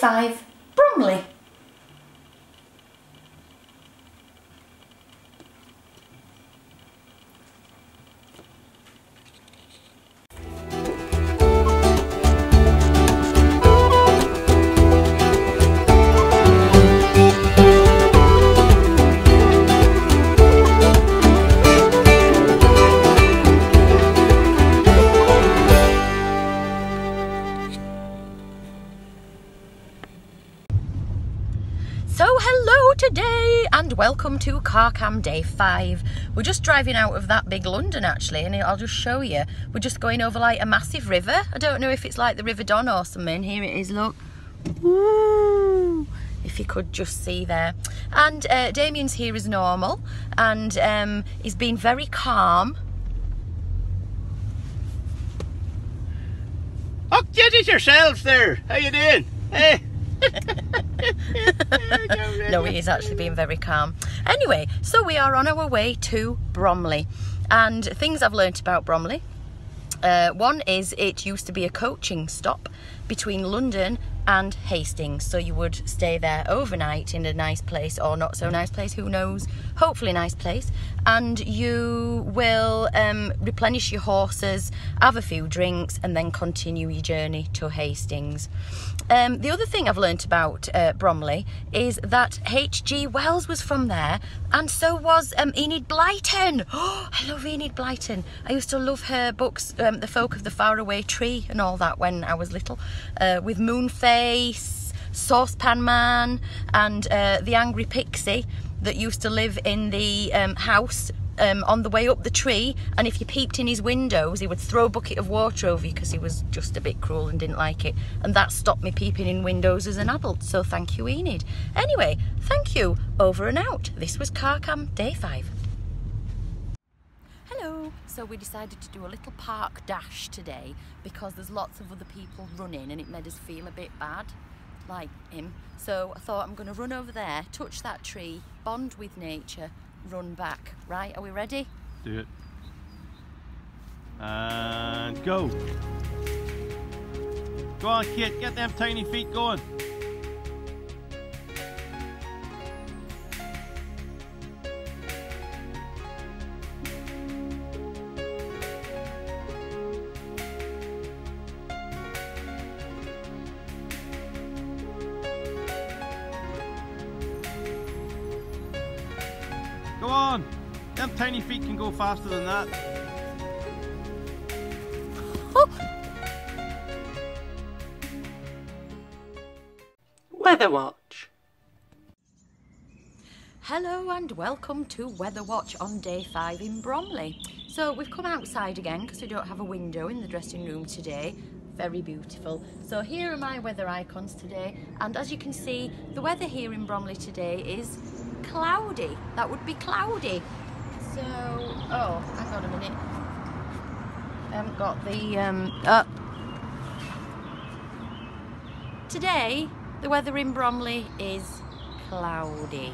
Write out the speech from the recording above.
5, Bromley. So hello today and welcome to Carcam Day 5. We're just driving out of that big London actually and I'll just show you. We're just going over like a massive river. I don't know if it's like the River Don or something. Here it is, look. Woo! If you could just see there. And uh, Damien's here as normal and um, he's been very calm. Oh, get it yourself there. How you doing? Hey. no, he is actually being very calm. Anyway, so we are on our way to Bromley. And things I've learnt about Bromley. Uh, one is it used to be a coaching stop between London and Hastings. So you would stay there overnight in a nice place or not so nice place, who knows? Hopefully, nice place. And you will um, replenish your horses, have a few drinks, and then continue your journey to Hastings. Um, the other thing I've learnt about uh, Bromley is that H.G. Wells was from there, and so was um, Enid Blyton. Oh, I love Enid Blyton. I used to love her books, um, The Folk of the Faraway Tree, and all that when I was little, uh, with Moonface, Saucepan Man, and uh, the Angry Pixie that used to live in the um, house um, on the way up the tree. And if you peeped in his windows he would throw a bucket of water over you because he was just a bit cruel and didn't like it. And that stopped me peeping in windows as an adult. So thank you Enid. Anyway thank you. Over and out. This was Carcam day 5 Hello. So we decided to do a little park dash today because there's lots of other people running and it made us feel a bit bad, like him. So I thought I'm going to run over there, touch that tree, bond with nature, run back. Right, are we ready? Do it. And go. Go on, kid. Get them tiny feet going. Go on. Them tiny feet can go faster than that. Weather Watch. Hello and welcome to Weather Watch on day five in Bromley. So we've come outside again because we don't have a window in the dressing room today. Very beautiful. So here are my weather icons today and as you can see the weather here in Bromley today is cloudy. That would be cloudy. So, oh, hang on a minute. I haven't got the, um, uh, Today, the weather in Bromley is cloudy.